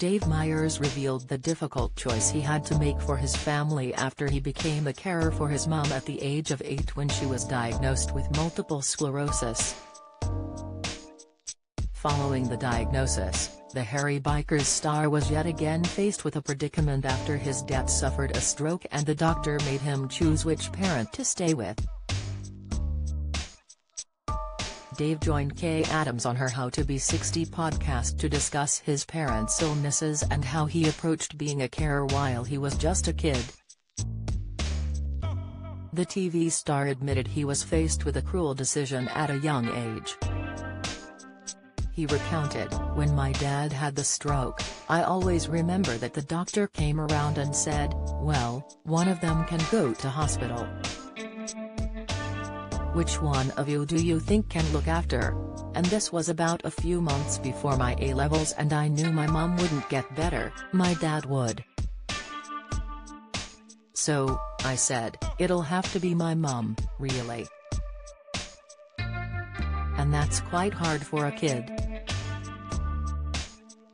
Dave Myers revealed the difficult choice he had to make for his family after he became a carer for his mom at the age of 8 when she was diagnosed with multiple sclerosis. Following the diagnosis, the Hairy Bikers star was yet again faced with a predicament after his dad suffered a stroke and the doctor made him choose which parent to stay with. Dave joined Kaye Adams on her How to Be 60 podcast to discuss his parents' illnesses and how he approached being a carer while he was just a kid. The TV star admitted he was faced with a cruel decision at a young age. He recounted, When my dad had the stroke, I always remember that the doctor came around and said, well, one of them can go to hospital. Which one of you do you think can look after? And this was about a few months before my A-levels and I knew my mom wouldn't get better, my dad would. So, I said, it'll have to be my mom, really. And that's quite hard for a kid.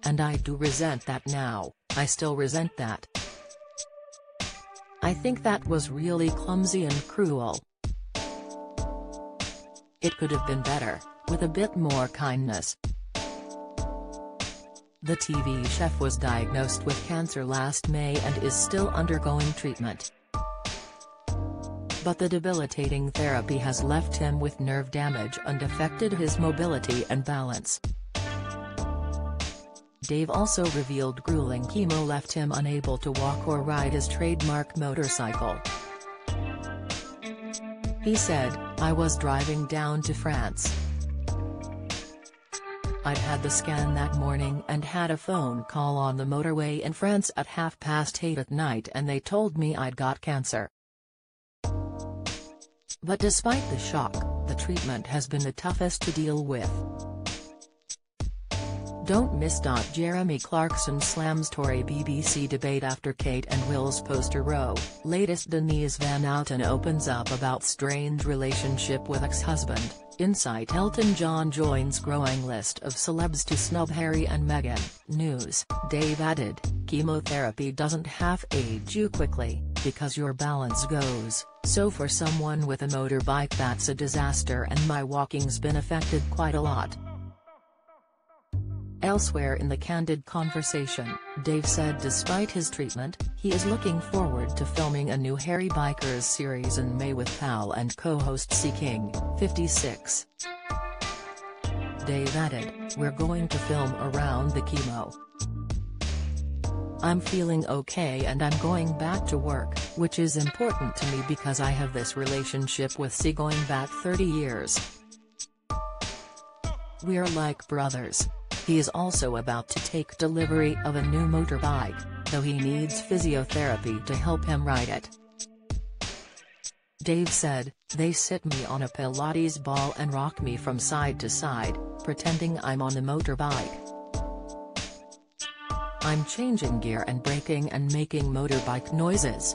And I do resent that now, I still resent that. I think that was really clumsy and cruel. It could have been better, with a bit more kindness. The TV chef was diagnosed with cancer last May and is still undergoing treatment. But the debilitating therapy has left him with nerve damage and affected his mobility and balance. Dave also revealed grueling chemo left him unable to walk or ride his trademark motorcycle. He said, I was driving down to France. I'd had the scan that morning and had a phone call on the motorway in France at half past 8 at night and they told me I'd got cancer. But despite the shock, the treatment has been the toughest to deal with. Don't miss. Jeremy Clarkson slams Tory BBC debate after Kate and Will's poster row, latest Denise Van Outen opens up about strange relationship with ex-husband, Insight Elton John joins growing list of celebs to snub Harry and Meghan, news, Dave added, chemotherapy doesn't half-age you quickly, because your balance goes, so for someone with a motorbike that's a disaster and my walking's been affected quite a lot. Elsewhere in the candid conversation, Dave said despite his treatment, he is looking forward to filming a new Hairy Bikers series in May with pal and co-host Si King, 56. Dave added, We're going to film around the chemo. I'm feeling okay and I'm going back to work, which is important to me because I have this relationship with C going back 30 years. We're like brothers. He is also about to take delivery of a new motorbike, though he needs physiotherapy to help him ride it. Dave said, they sit me on a Pilates ball and rock me from side to side, pretending I'm on a motorbike. I'm changing gear and braking and making motorbike noises.